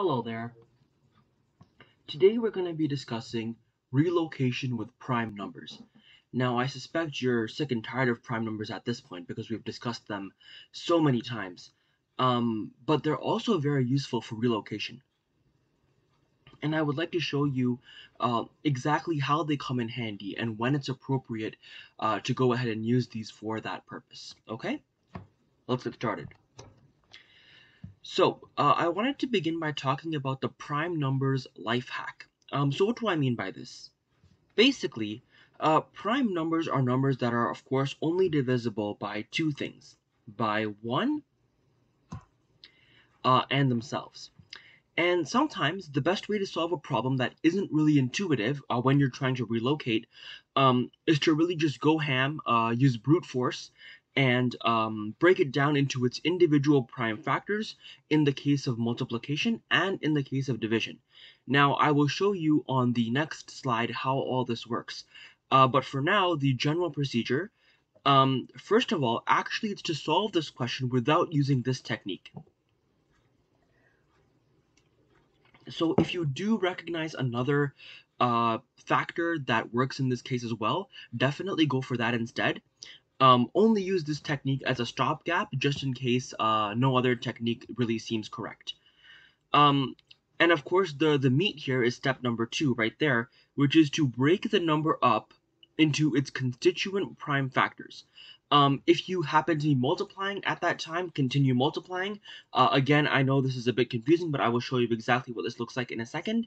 Hello there. Today we're going to be discussing relocation with prime numbers. Now I suspect you're sick and tired of prime numbers at this point because we've discussed them so many times. Um, but they're also very useful for relocation. And I would like to show you uh, exactly how they come in handy and when it's appropriate uh, to go ahead and use these for that purpose. Okay? Let's get started. So, uh, I wanted to begin by talking about the prime numbers life hack. Um, so what do I mean by this? Basically, uh, prime numbers are numbers that are, of course, only divisible by two things. By 1 uh, and themselves. And sometimes the best way to solve a problem that isn't really intuitive uh, when you're trying to relocate um, is to really just go ham, uh, use brute force, and um, break it down into its individual prime factors in the case of multiplication and in the case of division. Now, I will show you on the next slide how all this works. Uh, but for now, the general procedure, um, first of all, actually it's to solve this question without using this technique. So if you do recognize another uh, factor that works in this case as well, definitely go for that instead. Um, only use this technique as a stopgap just in case uh, no other technique really seems correct. Um, and of course, the, the meat here is step number two right there, which is to break the number up into its constituent prime factors. Um, if you happen to be multiplying at that time, continue multiplying. Uh, again, I know this is a bit confusing, but I will show you exactly what this looks like in a second.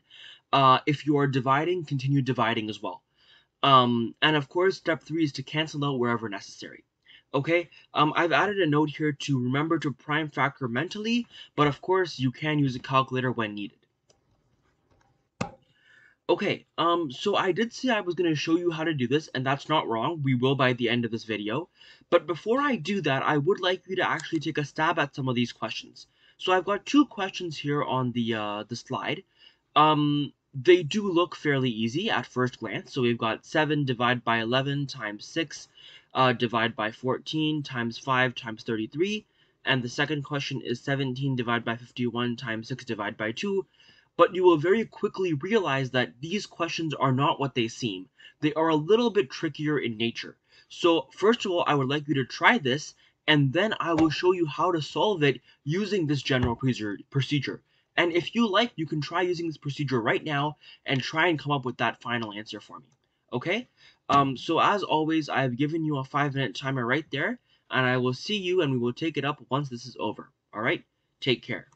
Uh, if you are dividing, continue dividing as well. Um, and of course, step three is to cancel out wherever necessary. Okay, um, I've added a note here to remember to prime factor mentally, but of course you can use a calculator when needed. Okay, um, so I did say I was going to show you how to do this, and that's not wrong. We will by the end of this video. But before I do that, I would like you to actually take a stab at some of these questions. So I've got two questions here on the, uh, the slide. Um, they do look fairly easy at first glance. So we've got 7 divided by 11 times 6 uh, divided by 14 times 5 times 33. And the second question is 17 divided by 51 times 6 divided by 2. But you will very quickly realize that these questions are not what they seem. They are a little bit trickier in nature. So first of all, I would like you to try this, and then I will show you how to solve it using this general procedure. And if you like, you can try using this procedure right now and try and come up with that final answer for me. Okay? Um, so as always, I have given you a five minute timer right there, and I will see you and we will take it up once this is over. Alright? Take care.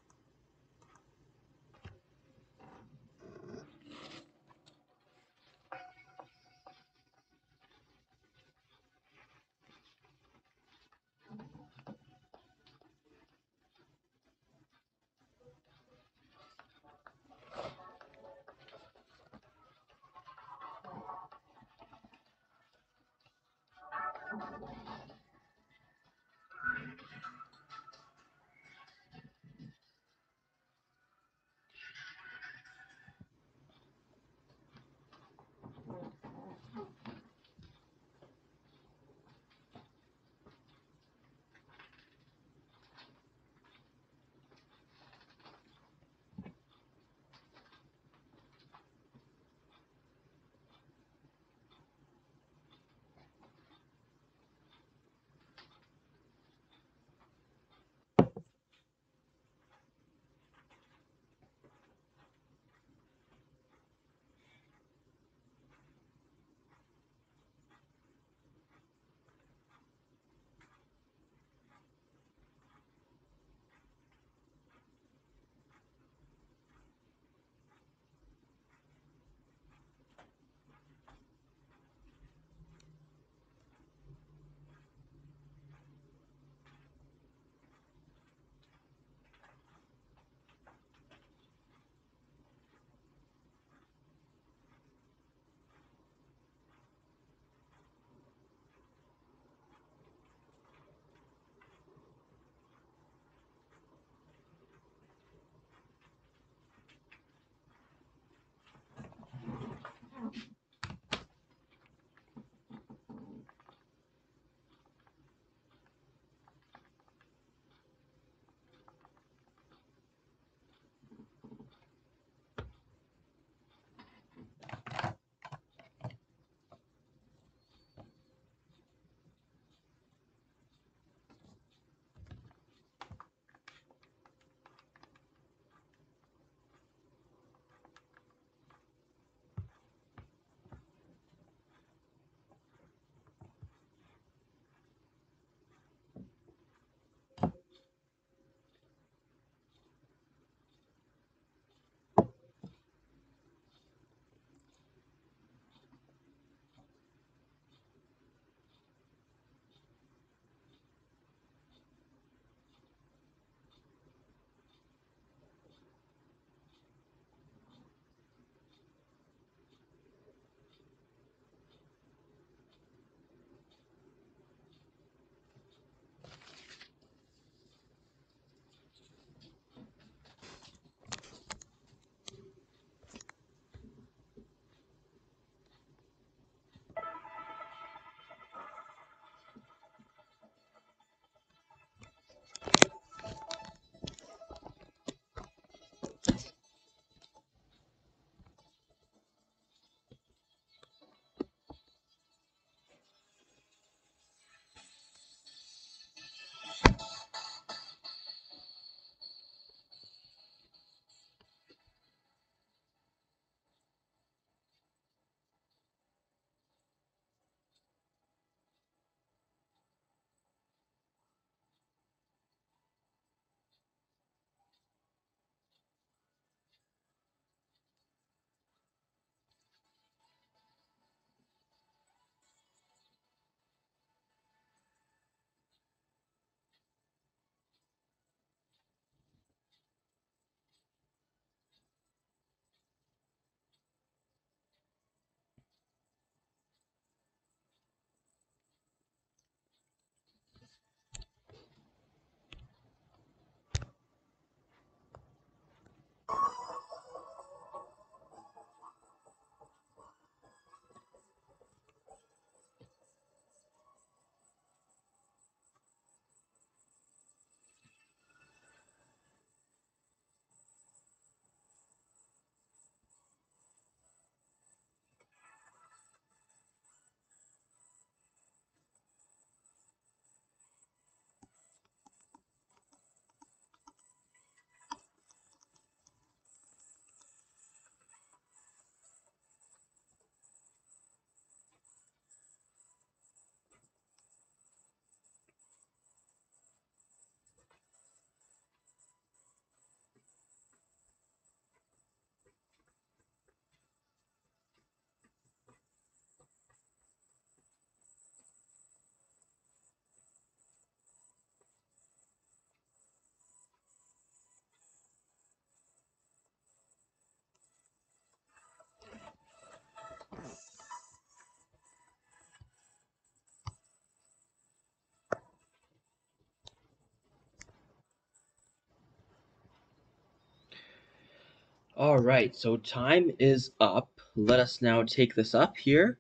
Alright, so time is up. Let us now take this up here.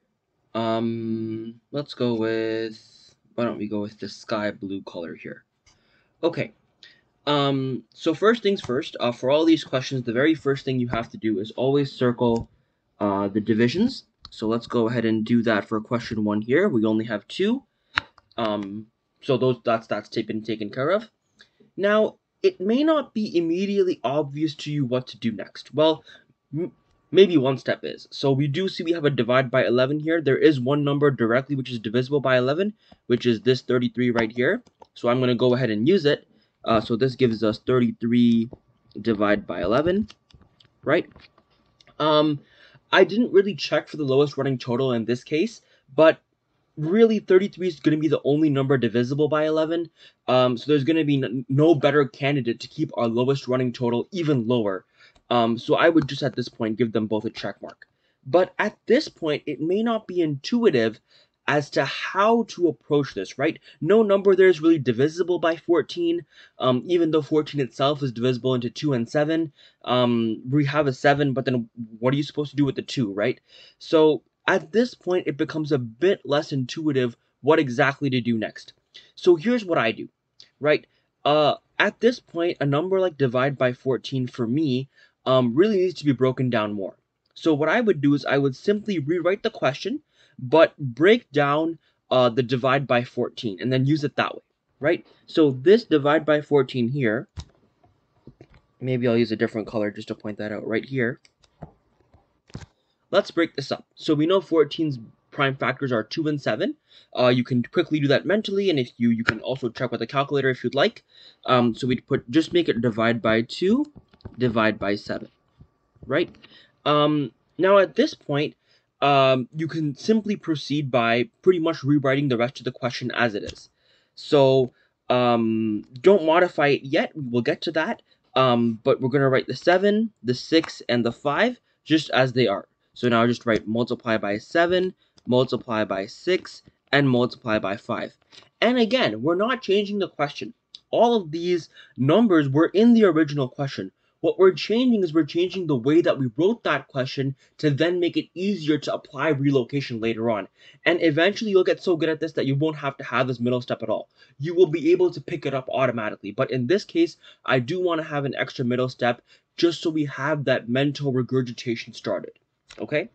Um, let's go with, why don't we go with the sky blue color here. Okay, um, so first things first, uh, for all these questions, the very first thing you have to do is always circle uh, the divisions. So let's go ahead and do that for question one here. We only have two. Um, so those that's that's been taken care of. Now, it may not be immediately obvious to you what to do next. Well, maybe one step is. So we do see we have a divide by 11 here. There is one number directly which is divisible by 11, which is this 33 right here. So I'm going to go ahead and use it. Uh, so this gives us 33 divided by 11, right? Um, I didn't really check for the lowest running total in this case, but really 33 is going to be the only number divisible by 11. Um, so there's going to be no better candidate to keep our lowest running total even lower. Um, so I would just at this point give them both a check mark. But at this point, it may not be intuitive as to how to approach this, right? No number there is really divisible by 14, um, even though 14 itself is divisible into 2 and 7. Um, we have a 7, but then what are you supposed to do with the 2, right? So at this point, it becomes a bit less intuitive what exactly to do next. So here's what I do, right? Uh, at this point, a number like divide by 14 for me um, really needs to be broken down more. So what I would do is I would simply rewrite the question, but break down uh, the divide by 14 and then use it that way, right? So this divide by 14 here, maybe I'll use a different color just to point that out right here. Let's break this up. So we know 14's prime factors are 2 and 7. Uh, you can quickly do that mentally, and if you you can also check with a calculator if you'd like. Um, so we'd put just make it divide by 2, divide by 7, right? Um, now at this point, um, you can simply proceed by pretty much rewriting the rest of the question as it is. So um, don't modify it yet. We will get to that. Um, but we're going to write the 7, the 6, and the 5 just as they are. So now just write multiply by 7, multiply by 6, and multiply by 5. And again, we're not changing the question. All of these numbers were in the original question. What we're changing is we're changing the way that we wrote that question to then make it easier to apply relocation later on. And eventually you'll get so good at this that you won't have to have this middle step at all. You will be able to pick it up automatically. But in this case, I do want to have an extra middle step just so we have that mental regurgitation started okay?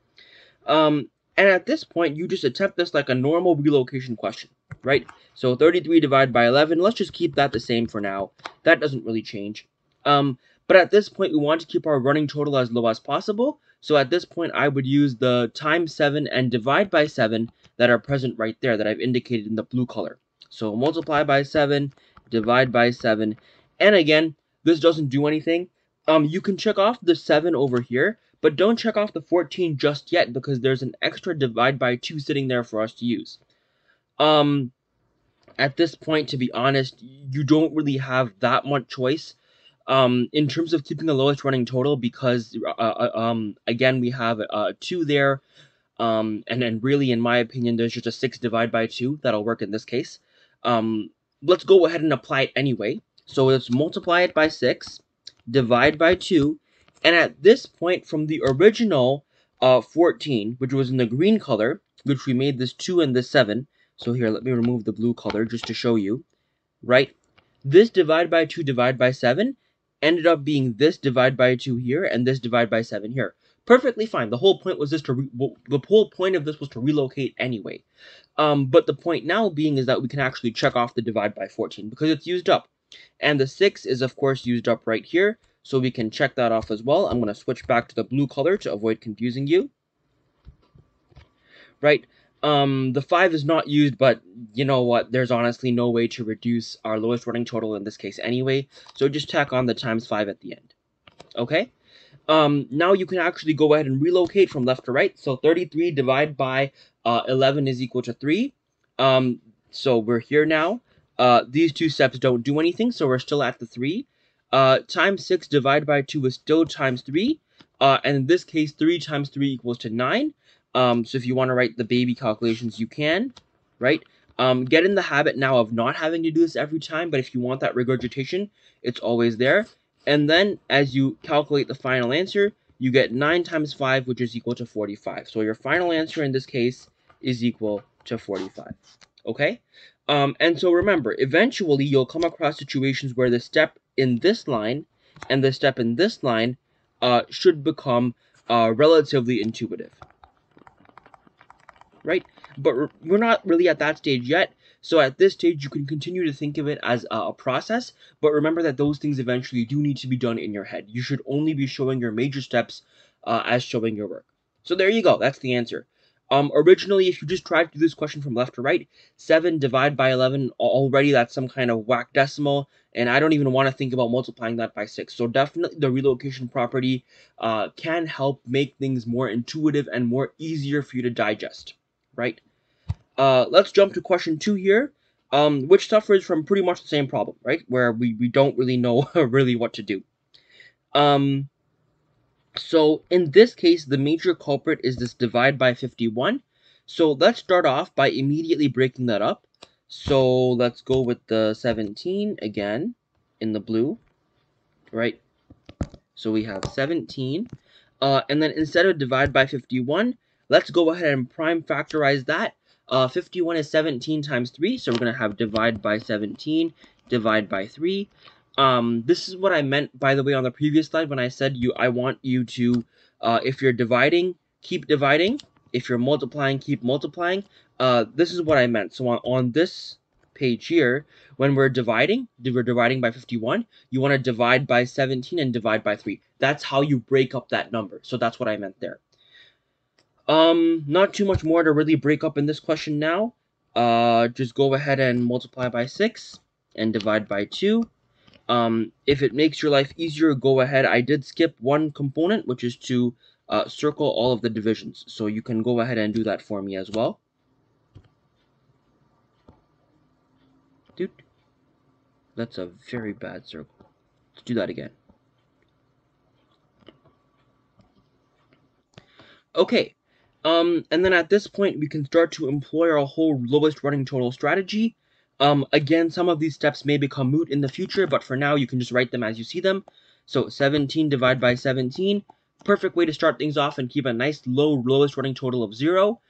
Um, and at this point, you just attempt this like a normal relocation question, right? So 33 divided by 11, let's just keep that the same for now. That doesn't really change. Um, but at this point, we want to keep our running total as low as possible. So at this point, I would use the times 7 and divide by 7 that are present right there that I've indicated in the blue color. So multiply by 7, divide by 7. And again, this doesn't do anything. Um, you can check off the 7 over here, but don't check off the 14 just yet because there's an extra divide by 2 sitting there for us to use. Um, at this point, to be honest, you don't really have that much choice. Um, in terms of keeping the lowest running total, because uh, uh, um, again we have uh, two there, um, and then really, in my opinion, there's just a six divide by two that'll work in this case. Um, let's go ahead and apply it anyway. So let's multiply it by six, divide by two, and at this point from the original uh, 14, which was in the green color, which we made this 2 and this 7. So here, let me remove the blue color just to show you. Right? This divide by 2 divide by 7 ended up being this divide by 2 here and this divide by 7 here. Perfectly fine. The whole point was this to the whole point of this was to relocate anyway. Um, but the point now being is that we can actually check off the divide by 14 because it's used up. And the 6 is of course used up right here. So we can check that off as well. I'm going to switch back to the blue color to avoid confusing you. Right, um, the 5 is not used, but you know what, there's honestly no way to reduce our lowest running total in this case anyway, so just tack on the times 5 at the end. Okay? Um, now you can actually go ahead and relocate from left to right, so 33 divided by uh, 11 is equal to 3. Um, so we're here now. Uh, these two steps don't do anything, so we're still at the 3. Uh, times 6 divided by 2 is still times 3. Uh, and in this case, 3 times 3 equals to 9. Um, so if you want to write the baby calculations, you can, right? Um, get in the habit now of not having to do this every time, but if you want that regurgitation, it's always there. And then as you calculate the final answer, you get 9 times 5, which is equal to 45. So your final answer in this case is equal to 45. Okay? Um, and so remember, eventually you'll come across situations where the step in this line and the step in this line uh, should become uh, relatively intuitive. Right? But we're not really at that stage yet. So at this stage, you can continue to think of it as a process, but remember that those things eventually do need to be done in your head. You should only be showing your major steps uh, as showing your work. So there you go. That's the answer. Um, originally, if you just tried to do this question from left to right, 7 divided by 11, already that's some kind of whack decimal, and I don't even want to think about multiplying that by 6. So definitely the relocation property uh, can help make things more intuitive and more easier for you to digest, right? Uh, let's jump to question 2 here, um, which suffers from pretty much the same problem, right? Where we, we don't really know really what to do. Um, so in this case, the major culprit is this divide by 51. So let's start off by immediately breaking that up. So let's go with the 17 again in the blue, right? So we have 17. Uh, and then instead of divide by 51, let's go ahead and prime factorize that. Uh, 51 is 17 times 3, so we're going to have divide by 17, divide by 3. Um, this is what I meant, by the way, on the previous slide when I said you. I want you to, uh, if you're dividing, keep dividing. If you're multiplying, keep multiplying. Uh, this is what I meant. So on, on this page here, when we're dividing, we're dividing by 51, you want to divide by 17 and divide by 3. That's how you break up that number. So that's what I meant there. Um, not too much more to really break up in this question now. Uh, just go ahead and multiply by 6 and divide by 2 um, if it makes your life easier, go ahead. I did skip one component, which is to uh, circle all of the divisions. So you can go ahead and do that for me as well. Dude, that's a very bad circle. Let's do that again. Okay, um, and then at this point, we can start to employ our whole lowest running total strategy. Um, again, some of these steps may become moot in the future, but for now, you can just write them as you see them. So 17 divided by 17, perfect way to start things off and keep a nice low lowest running total of 0.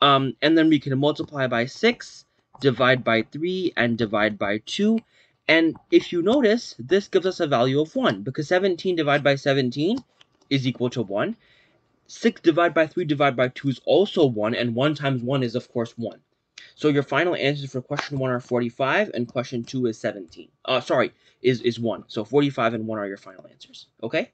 Um, and then we can multiply by 6, divide by 3, and divide by 2. And if you notice, this gives us a value of 1, because 17 divided by 17 is equal to 1. 6 divided by 3 divided by 2 is also 1, and 1 times 1 is, of course, 1. So your final answers for question 1 are 45 and question 2 is 17. Uh, sorry, is, is 1. So 45 and 1 are your final answers. Okay?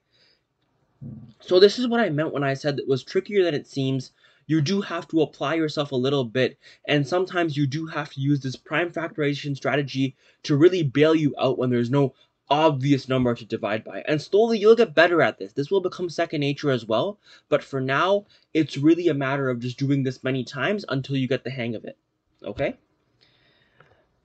So this is what I meant when I said it was trickier than it seems. You do have to apply yourself a little bit, and sometimes you do have to use this prime factorization strategy to really bail you out when there's no obvious number to divide by. And slowly you'll get better at this. This will become second nature as well, but for now, it's really a matter of just doing this many times until you get the hang of it okay?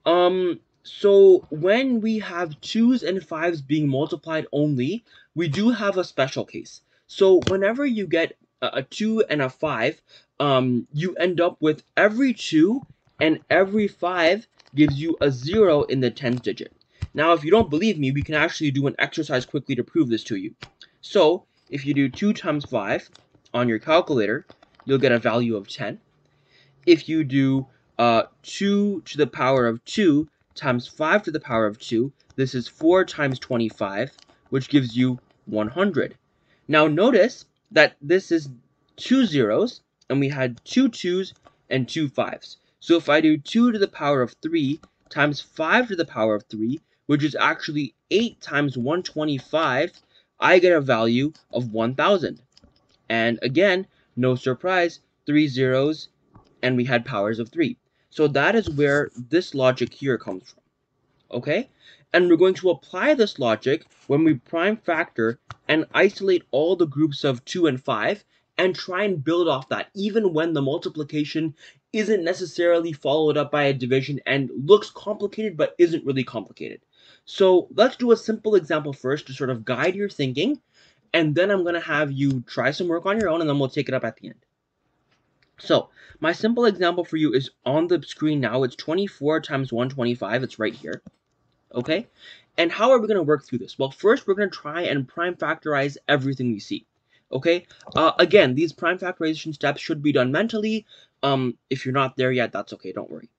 Um, so when we have 2's and 5's being multiplied only, we do have a special case. So whenever you get a, a 2 and a 5, um, you end up with every 2 and every 5 gives you a 0 in the 10th digit. Now, if you don't believe me, we can actually do an exercise quickly to prove this to you. So, if you do 2 times 5 on your calculator, you'll get a value of 10. If you do uh, 2 to the power of 2 times 5 to the power of 2. This is 4 times 25, which gives you 100. Now notice that this is two zeros, and we had two twos and two fives. So if I do 2 to the power of 3 times 5 to the power of 3, which is actually 8 times 125, I get a value of 1000. And again, no surprise, three zeros, and we had powers of 3. So that is where this logic here comes from. Okay? And we're going to apply this logic when we prime factor and isolate all the groups of 2 and 5 and try and build off that even when the multiplication isn't necessarily followed up by a division and looks complicated but isn't really complicated. So let's do a simple example first to sort of guide your thinking and then I'm going to have you try some work on your own and then we'll take it up at the end. So my simple example for you is on the screen now. It's 24 times 125. It's right here. Okay? And how are we going to work through this? Well, first we're going to try and prime factorize everything we see. Okay? Uh, again, these prime factorization steps should be done mentally. Um, if you're not there yet, that's okay. Don't worry.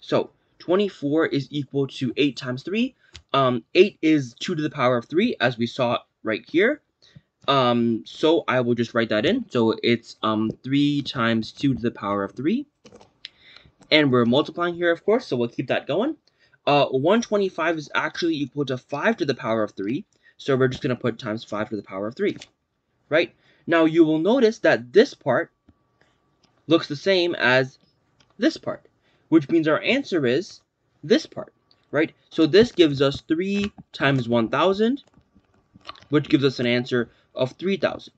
So 24 is equal to 8 times 3. Um, 8 is 2 to the power of 3, as we saw right here. Um, so I will just write that in. So it's um, 3 times 2 to the power of 3. And we're multiplying here, of course, so we'll keep that going. Uh, 125 is actually equal to 5 to the power of 3. So we're just going to put times 5 to the power of 3. Right? Now you will notice that this part looks the same as this part, which means our answer is this part, right? So this gives us 3 times 1,000, which gives us an answer of 3,000,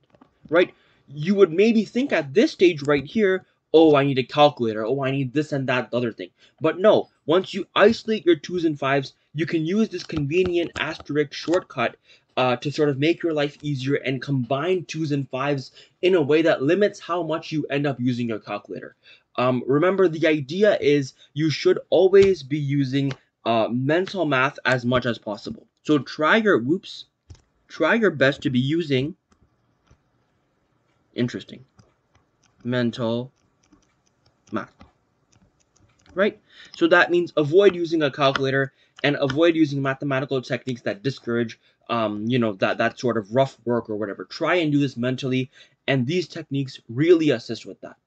right? You would maybe think at this stage right here, oh, I need a calculator, oh, I need this and that other thing. But no, once you isolate your 2s and 5s, you can use this convenient asterisk shortcut uh, to sort of make your life easier and combine 2s and 5s in a way that limits how much you end up using your calculator. Um, remember, the idea is you should always be using uh, mental math as much as possible. So try your, whoops, try your best to be using, interesting, mental math. Right? So that means avoid using a calculator and avoid using mathematical techniques that discourage um, you know, that, that sort of rough work or whatever. Try and do this mentally, and these techniques really assist with that.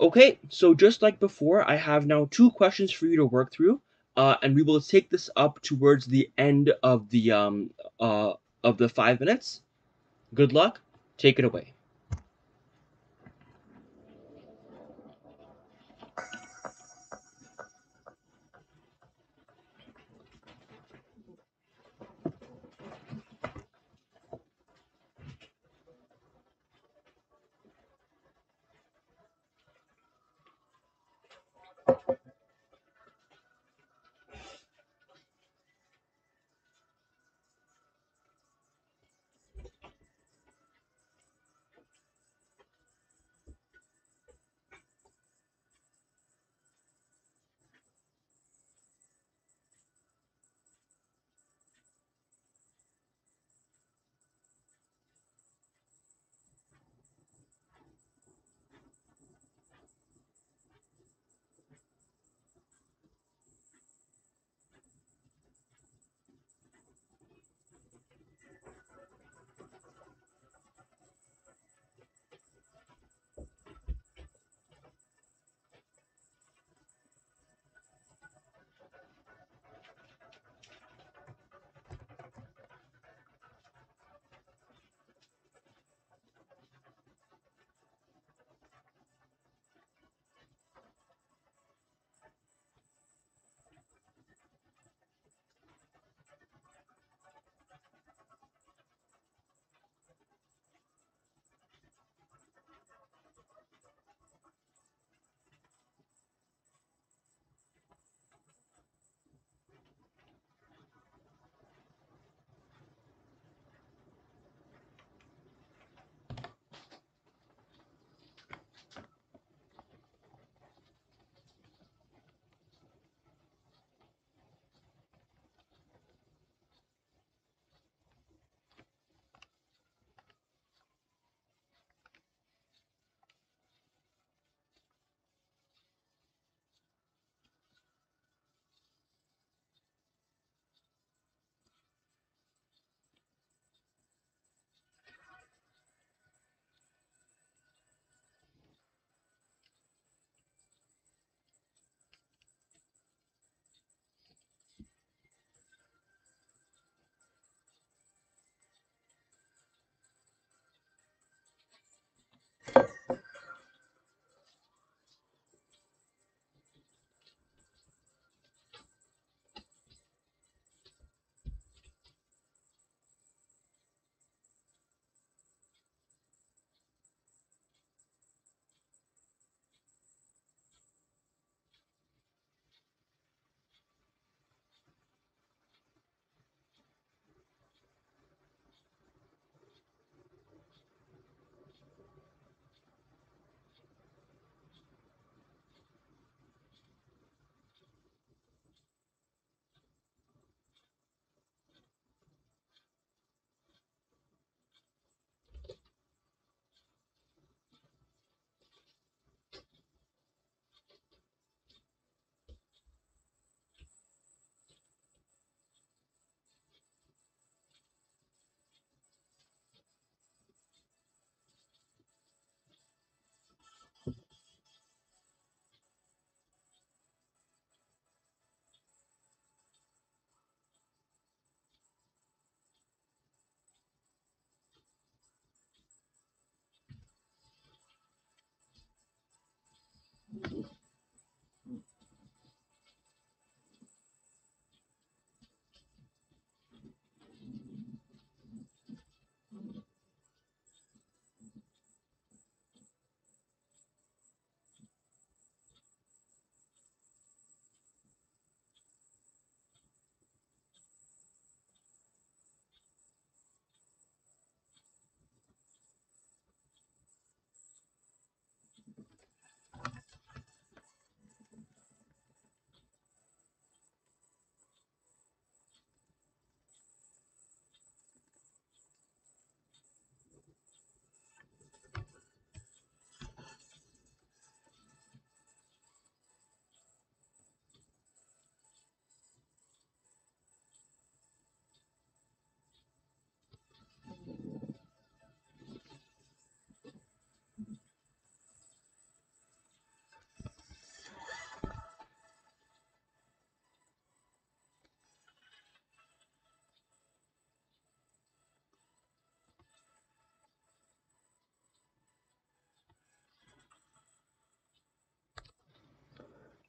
Okay, so just like before, I have now two questions for you to work through, uh, and we will take this up towards the end of the um, uh, of the five minutes. Good luck. Take it away.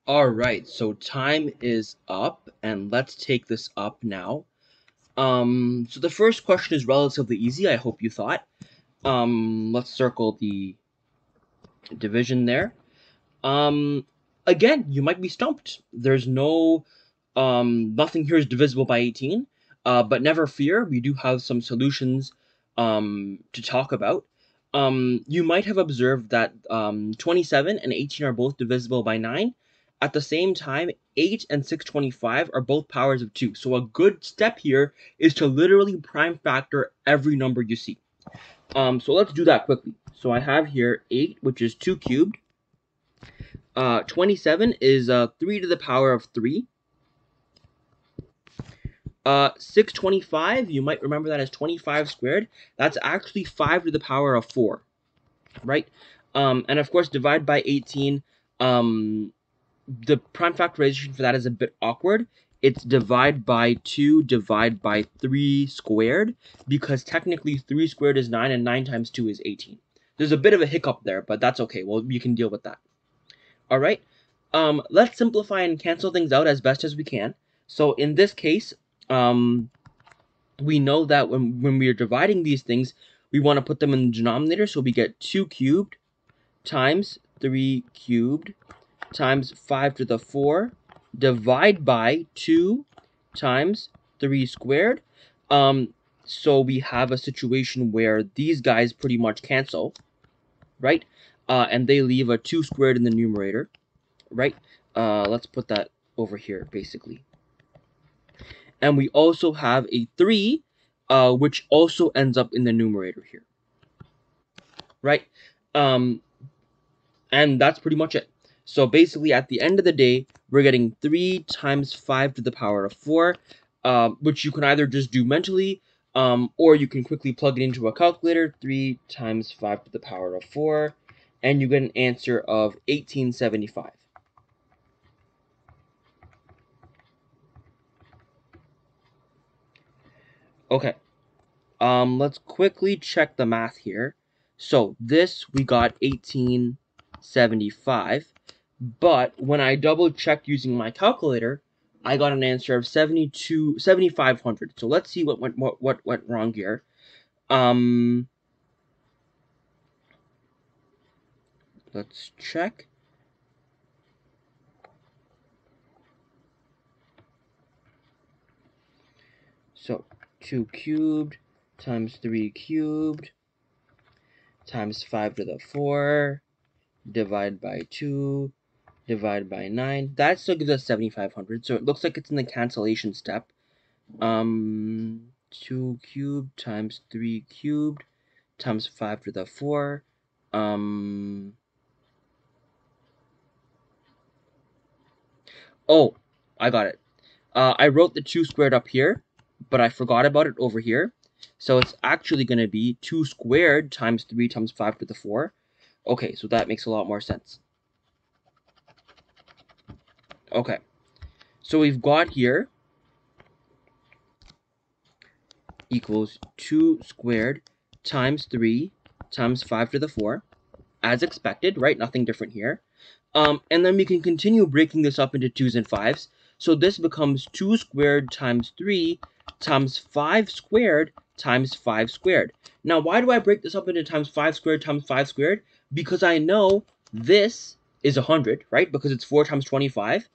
All right, so time is up, and let's take this up now. Um, so the first question is relatively easy. I hope you thought. Um, let's circle the division there. Um, again, you might be stumped. There's no, um, nothing here is divisible by 18. Uh, but never fear, we do have some solutions um, to talk about. Um, you might have observed that um, 27 and 18 are both divisible by 9, at the same time, 8 and 625 are both powers of 2. So a good step here is to literally prime factor every number you see. Um, so let's do that quickly. So I have here 8, which is 2 cubed. Uh, 27 is uh, 3 to the power of 3. Uh, 625, you might remember that as 25 squared. That's actually 5 to the power of 4, right? Um, and of course, divide by 18. Um, the prime factorization for that is a bit awkward. It's divide by 2 divide by 3 squared because technically 3 squared is 9 and 9 times 2 is 18. There's a bit of a hiccup there, but that's okay. Well, you can deal with that. All right. Um, let's simplify and cancel things out as best as we can. So in this case, um, we know that when, when we are dividing these things, we want to put them in the denominator. So we get 2 cubed times 3 cubed times 5 to the 4 divide by 2 times 3 squared. Um, so we have a situation where these guys pretty much cancel, right? Uh, and they leave a 2 squared in the numerator, right? Uh, let's put that over here, basically. And we also have a 3, uh, which also ends up in the numerator here, right? Um, and that's pretty much it. So basically, at the end of the day, we're getting 3 times 5 to the power of 4, uh, which you can either just do mentally, um, or you can quickly plug it into a calculator, 3 times 5 to the power of 4, and you get an answer of 1875. Okay, um, let's quickly check the math here. So this, we got 1875. But when I double checked using my calculator, I got an answer of 72, 7,500. So let's see what went, what, what went wrong here. Um, let's check. So 2 cubed times 3 cubed times 5 to the 4 divide by 2 divide by 9. That still gives us 7,500. So it looks like it's in the cancellation step. Um, 2 cubed times 3 cubed times 5 to the 4. Um, oh, I got it. Uh, I wrote the 2 squared up here, but I forgot about it over here. So it's actually going to be 2 squared times 3 times 5 to the 4. Okay, so that makes a lot more sense. Okay. So we've got here equals 2 squared times 3 times 5 to the 4, as expected, right? Nothing different here. Um, and then we can continue breaking this up into 2's and 5's. So this becomes 2 squared times 3 times 5 squared times 5 squared. Now, why do I break this up into times 5 squared times 5 squared? Because I know this is 100, right? Because it's 4 times 25.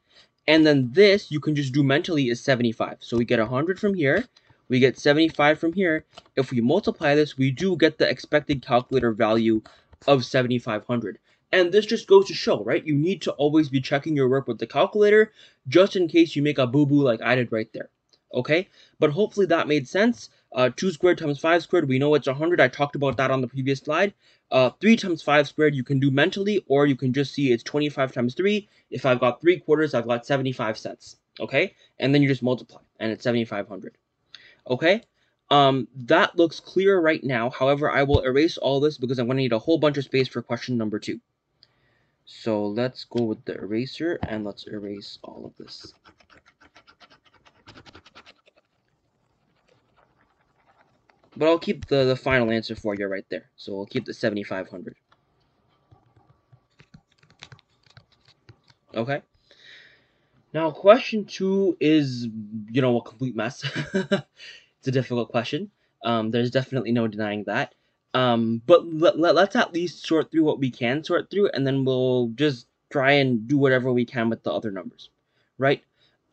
And then this, you can just do mentally, is 75. So we get 100 from here. We get 75 from here. If we multiply this, we do get the expected calculator value of 7,500. And this just goes to show, right? You need to always be checking your work with the calculator just in case you make a boo-boo like I did right there. Okay? But hopefully that made sense. Uh, 2 squared times 5 squared, we know it's 100. I talked about that on the previous slide. Uh, 3 times 5 squared you can do mentally, or you can just see it's 25 times 3. If I've got 3 quarters, I've got 75 cents. Okay? And then you just multiply, and it's 7,500. Okay? Um, that looks clear right now. However, I will erase all this because I'm going to need a whole bunch of space for question number 2. So let's go with the eraser, and let's erase all of this. But I'll keep the, the final answer for you right there. So we'll keep the 7,500. Okay. Now, question two is, you know, a complete mess. it's a difficult question. Um, there's definitely no denying that. Um, but let, let, let's at least sort through what we can sort through, and then we'll just try and do whatever we can with the other numbers, right?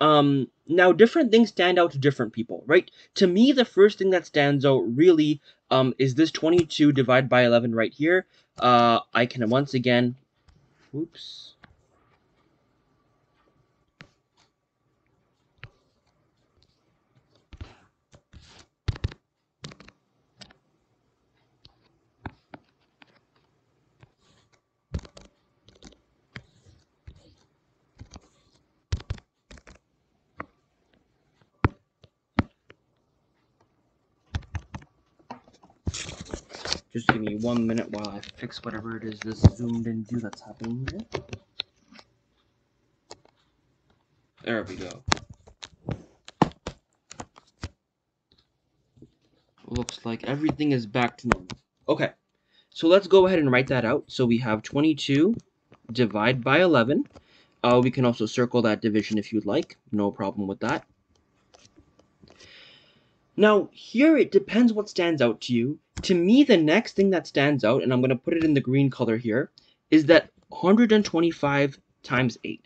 Um, now, different things stand out to different people, right? To me, the first thing that stands out really um, is this 22 divided by 11 right here. Uh, I can once again, whoops, Just give me one minute while I fix whatever it is this zoomed in view that's happening here. There we go. Looks like everything is back to normal. Okay, so let's go ahead and write that out. So we have 22 divide by 11. Uh, we can also circle that division if you'd like. No problem with that. Now, here it depends what stands out to you. To me, the next thing that stands out, and I'm going to put it in the green color here, is that 125 times 8.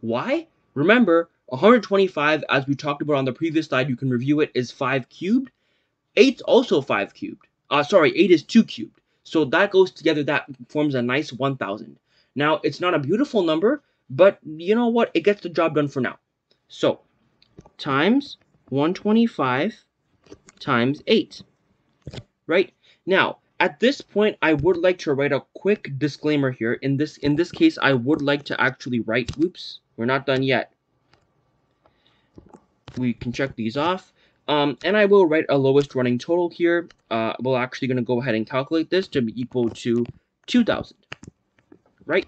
Why? Remember, 125, as we talked about on the previous slide, you can review it, is 5 cubed. 8's also 5 cubed. Uh, sorry, 8 is 2 cubed. So that goes together, that forms a nice 1,000. Now, it's not a beautiful number, but you know what? It gets the job done for now. So, times 125 times 8. Right? Now, at this point, I would like to write a quick disclaimer here. In this, in this case, I would like to actually write, oops, we're not done yet. We can check these off. Um, and I will write a lowest running total here. Uh, we're actually going to go ahead and calculate this to be equal to 2,000. Right?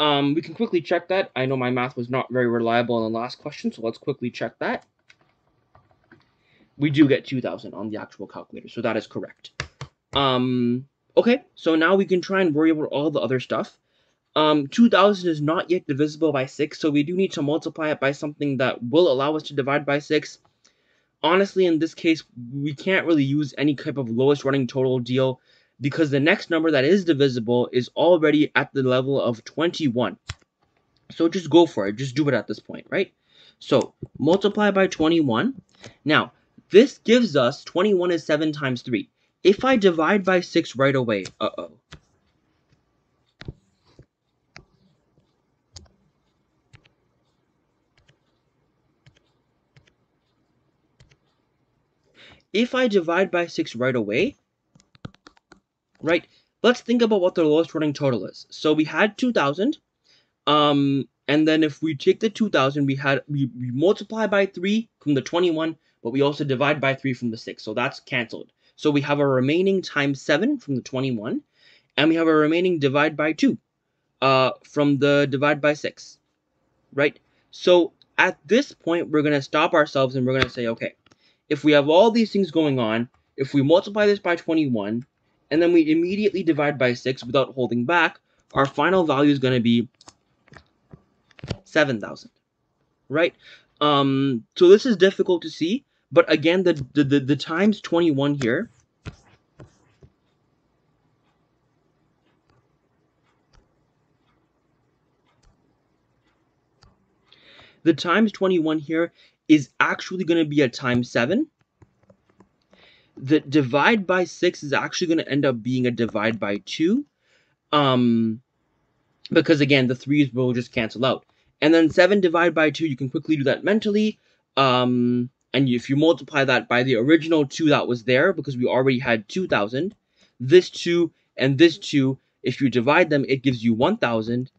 Um, we can quickly check that. I know my math was not very reliable in the last question, so let's quickly check that we do get 2000 on the actual calculator, so that is correct. Um, okay, so now we can try and worry about all the other stuff. Um, 2000 is not yet divisible by 6, so we do need to multiply it by something that will allow us to divide by 6. Honestly, in this case, we can't really use any type of lowest running total deal because the next number that is divisible is already at the level of 21. So just go for it. Just do it at this point, right? So multiply by 21. Now, this gives us 21 is 7 times 3. If I divide by 6 right away, uh-oh. If I divide by 6 right away, right, let's think about what the lowest running total is. So we had 2,000, um, and then if we take the 2,000, we had, we, we multiply by 3 from the 21, but we also divide by 3 from the 6, so that's cancelled. So we have a remaining times 7 from the 21, and we have a remaining divide by 2 uh, from the divide by 6, right? So at this point, we're going to stop ourselves and we're going to say, okay, if we have all these things going on, if we multiply this by 21, and then we immediately divide by 6 without holding back, our final value is going to be 7,000, right? Um, so this is difficult to see, but again, the, the, the, the times 21 here, the times 21 here is actually going to be a times 7. The divide by 6 is actually going to end up being a divide by 2. Um, because again, the 3's will just cancel out. And then 7 divided by 2, you can quickly do that mentally. Um, and if you multiply that by the original 2 that was there, because we already had 2,000, this 2 and this 2, if you divide them, it gives you 1,000.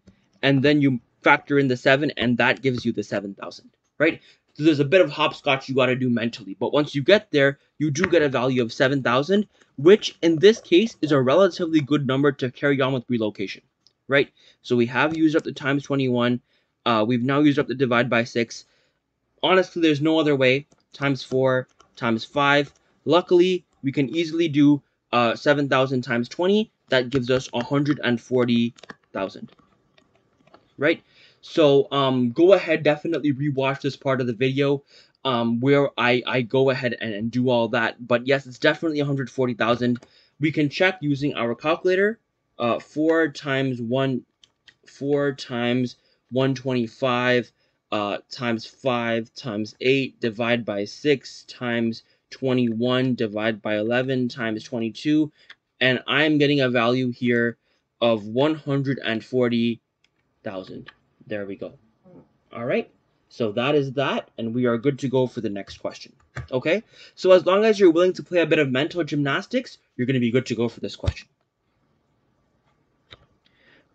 And then you factor in the 7, and that gives you the 7,000, right? So there's a bit of hopscotch you got to do mentally. But once you get there, you do get a value of 7,000, which in this case is a relatively good number to carry on with relocation, right? So we have used up the times 21. Uh, we've now used up the divide by 6. Honestly, there's no other way. Times 4, times 5. Luckily, we can easily do uh, 7,000 times 20. That gives us 140,000. Right? So um, go ahead, definitely rewatch this part of the video um, where I, I go ahead and, and do all that. But yes, it's definitely 140,000. We can check using our calculator. Uh, 4 times 1, 4 times 125 uh, times 5 times 8 divide by 6 times 21 divide by 11 times 22 and I'm getting a value here of 140,000. There we go. All right. So that is that, and we are good to go for the next question. Okay? So as long as you're willing to play a bit of mental gymnastics, you're going to be good to go for this question.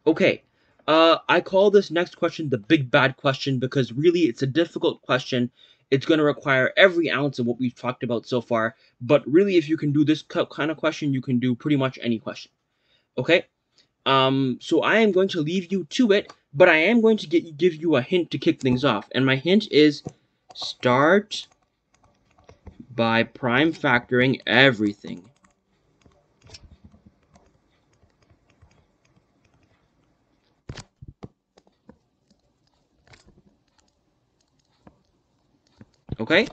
Okay, uh, I call this next question the big bad question because really it's a difficult question. It's going to require every ounce of what we've talked about so far, but really if you can do this kind of question, you can do pretty much any question. Okay? Um, so I am going to leave you to it, but I am going to get, give you a hint to kick things off. And my hint is start by prime factoring everything. Okay?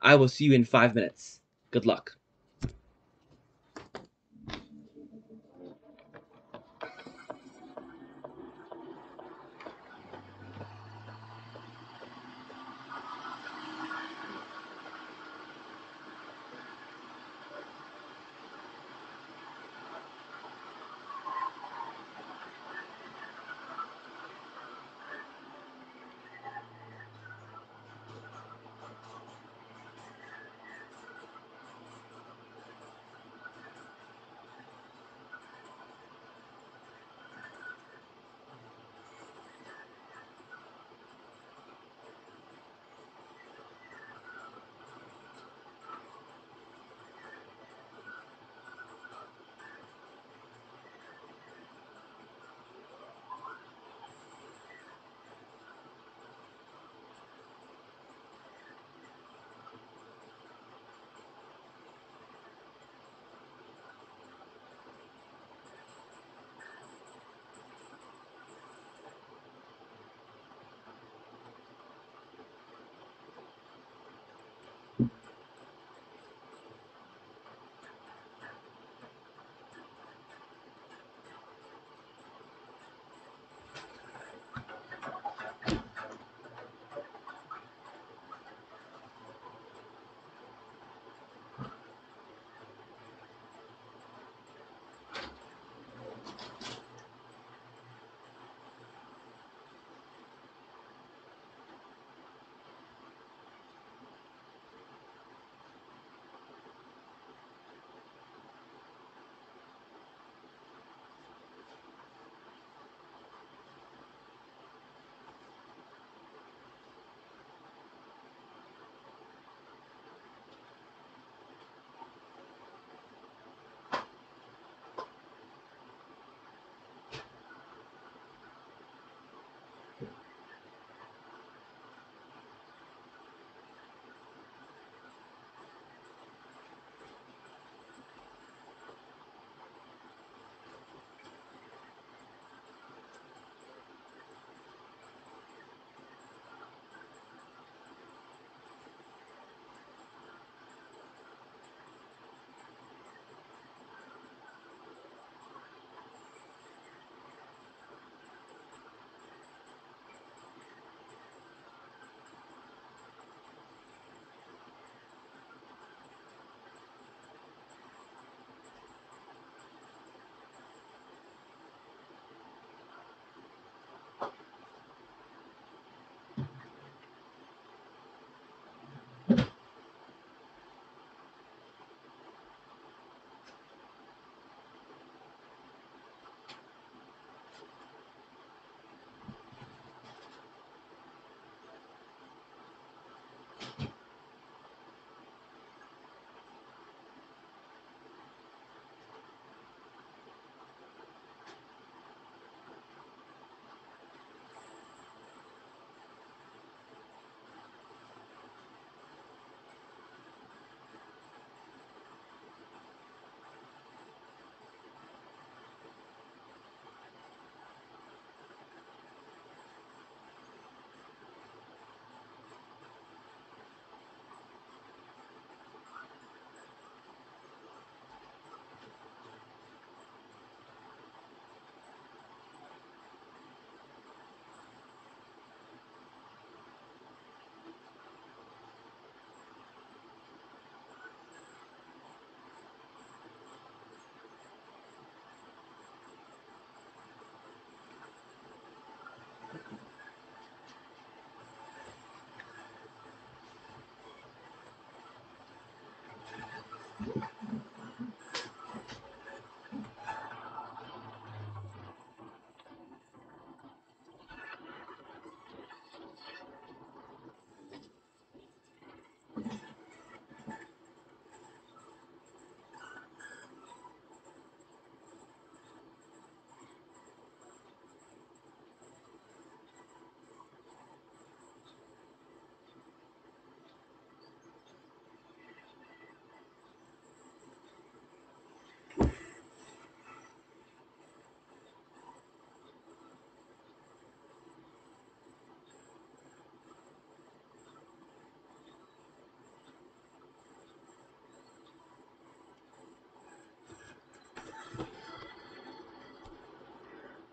I will see you in five minutes. Good luck.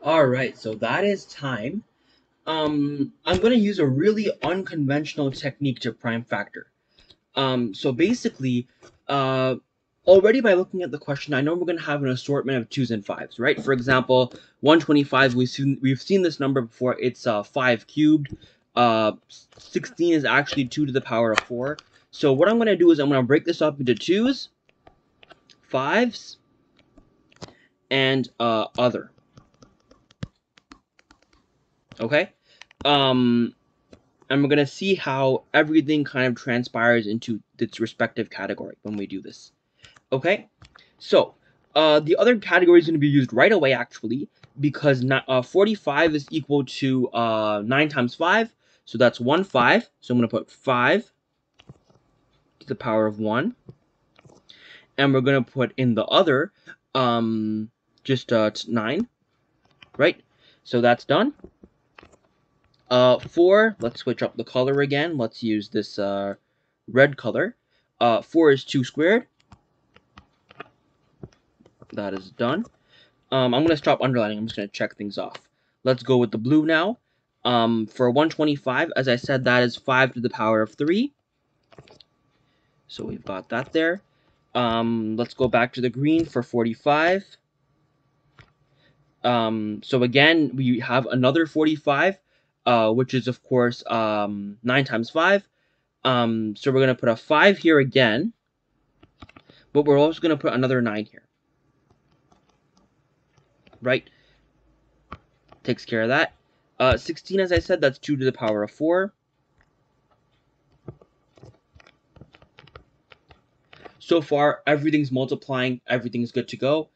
Alright, so that is time. Um, I'm going to use a really unconventional technique to prime factor. Um, so basically, uh, already by looking at the question, I know we're going to have an assortment of 2s and 5s, right? For example, 125, we've seen, we've seen this number before. It's uh, 5 cubed. Uh, 16 is actually 2 to the power of 4. So what I'm going to do is I'm going to break this up into 2s, 5s, and uh, other. Okay? Um, and we're going to see how everything kind of transpires into its respective category when we do this. Okay? So, uh, the other category is going to be used right away, actually, because not, uh, 45 is equal to uh, 9 times 5, so that's 1 5. So I'm going to put 5 to the power of 1. And we're going to put in the other um, just uh, 9, right? So that's done. Uh, 4, let's switch up the color again. Let's use this uh, red color. Uh, 4 is 2 squared. That is done. Um, I'm going to stop underlining. I'm just going to check things off. Let's go with the blue now. Um, for 125, as I said, that is 5 to the power of 3. So we've got that there. Um, let's go back to the green for 45. Um, so again, we have another 45 uh, which is, of course, um, 9 times 5. Um, so we're going to put a 5 here again, but we're also going to put another 9 here. Right? Takes care of that. Uh, 16, as I said, that's 2 to the power of 4. So far, everything's multiplying, everything's good to go,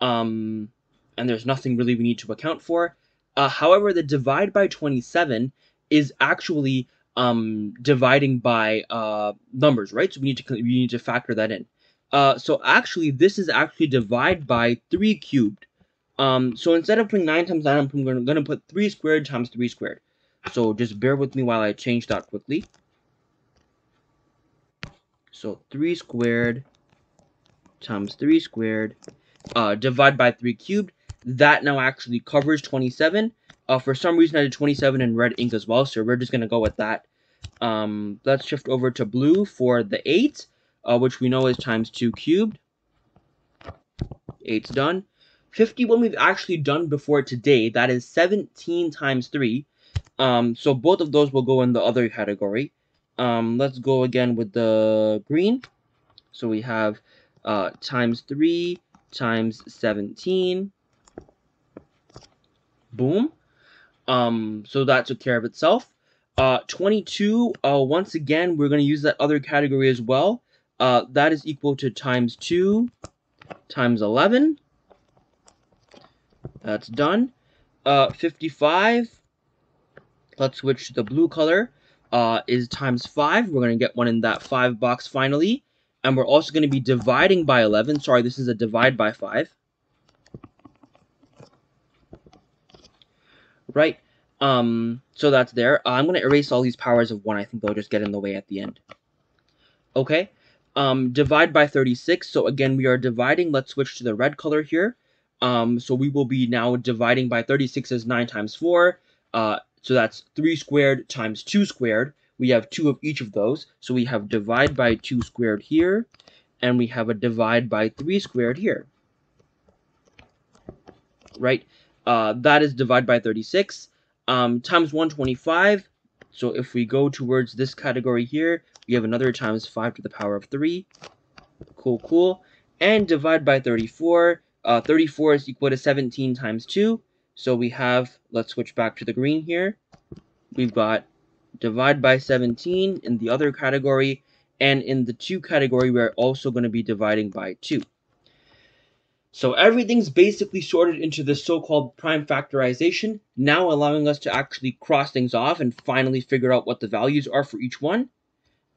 um, and there's nothing really we need to account for. Uh, however, the divide by 27 is actually um, dividing by uh, numbers, right? So we need to we need to factor that in. Uh, so actually, this is actually divide by 3 cubed. Um, so instead of putting 9 times 9, I'm going to put 3 squared times 3 squared. So just bear with me while I change that quickly. So 3 squared times 3 squared uh, divide by 3 cubed that now actually covers 27. Uh, for some reason, I did 27 in red ink as well, so we're just going to go with that. Um, let's shift over to blue for the 8, uh, which we know is times 2 cubed. 8's done. 51 we've actually done before today. That is 17 times 3. Um, so both of those will go in the other category. Um, let's go again with the green. So we have uh, times 3 times 17 Boom. Um, so that took care of itself. Uh, 22, uh, once again, we're going to use that other category as well. Uh, that is equal to times 2 times 11. That's done. Uh, 55, let's switch to the blue color, uh, is times 5. We're going to get one in that 5 box finally. And we're also going to be dividing by 11. Sorry, this is a divide by 5. Right? Um, so that's there. I'm going to erase all these powers of 1. I think they'll just get in the way at the end. Okay. Um, divide by 36. So again, we are dividing. Let's switch to the red color here. Um, so we will be now dividing by 36 as 9 times 4. Uh, so that's 3 squared times 2 squared. We have 2 of each of those. So we have divide by 2 squared here. And we have a divide by 3 squared here. Right? Uh, that is divided by 36 um, times 125. So if we go towards this category here, we have another times 5 to the power of 3. Cool, cool. And divide by 34. Uh, 34 is equal to 17 times 2. So we have, let's switch back to the green here. We've got divide by 17 in the other category. And in the 2 category, we're also going to be dividing by 2. So everything's basically sorted into this so-called prime factorization, now allowing us to actually cross things off and finally figure out what the values are for each one.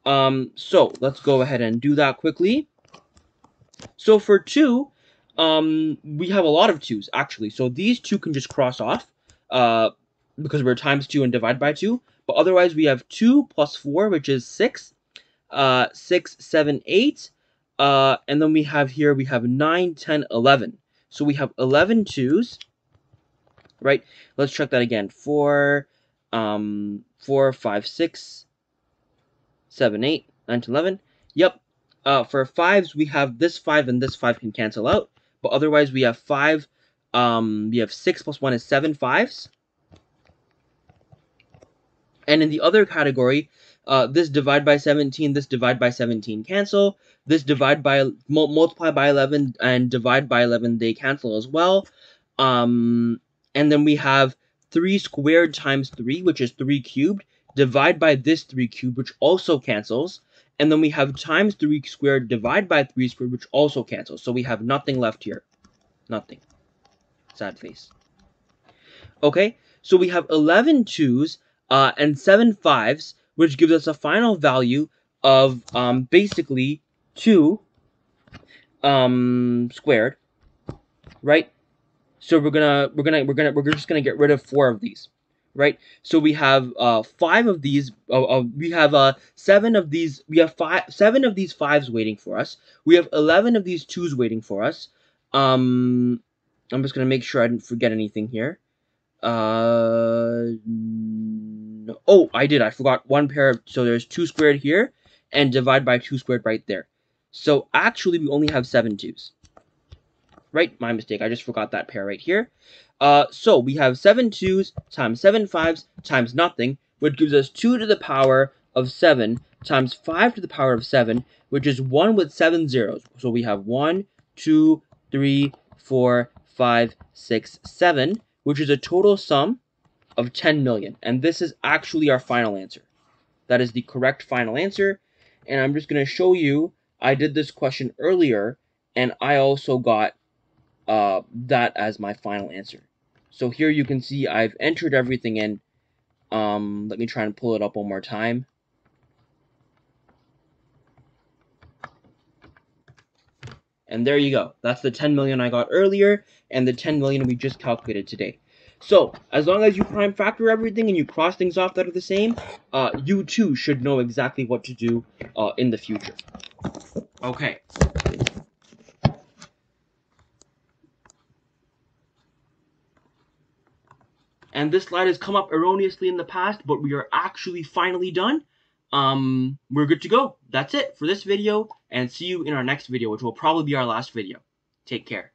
Um, so let's go ahead and do that quickly. So for 2, um, we have a lot of 2's actually. So these two can just cross off uh, because we're times 2 and divide by 2. But otherwise we have 2 plus 4, which is 6. Uh, 6, 7, 8. Uh, and then we have here, we have 9, 10, 11. So we have 11 twos, right? Let's check that again. 4, um, 4, 5, 6, 7, 8, 9, 10, 11. Yep. Uh, for 5s, we have this 5 and this 5 can cancel out. But otherwise, we have 5, um, we have 6 plus 1 is 7 5s. And in the other category, uh, this divide by 17, this divide by 17 cancel. This divide by, multiply by 11 and divide by 11, they cancel as well. Um, and then we have 3 squared times 3, which is 3 cubed, divide by this 3 cubed, which also cancels. And then we have times 3 squared, divide by 3 squared, which also cancels. So we have nothing left here. Nothing. Sad face. Okay, so we have 11 twos uh, and 7 fives, which gives us a final value of um, basically 2 um, squared, right? So we're gonna we're gonna we're gonna we're just gonna get rid of four of these, right? So we have uh five of these. Uh, uh, we have uh seven of these. We have five seven of these fives waiting for us. We have eleven of these twos waiting for us. Um, I'm just gonna make sure I didn't forget anything here. Uh, no. oh, I did. I forgot one pair. Of, so there's two squared here, and divide by two squared right there. So actually, we only have seven twos right? My mistake. I just forgot that pair right here. Uh, so we have 7 2s times 7 5s times nothing, which gives us 2 to the power of 7 times 5 to the power of 7, which is 1 with 7 zeros. So we have 1, 2, 3, 4, 5, 6, 7, which is a total sum of 10 million. And this is actually our final answer. That is the correct final answer. And I'm just going to show you, I did this question earlier, and I also got uh, that as my final answer. So here you can see I've entered everything in. Um, let me try and pull it up one more time. And there you go. That's the 10 million I got earlier and the 10 million we just calculated today. So, as long as you prime factor everything and you cross things off that are the same, uh, you too should know exactly what to do uh, in the future. Okay. and this slide has come up erroneously in the past, but we are actually finally done. Um, we're good to go. That's it for this video, and see you in our next video, which will probably be our last video. Take care.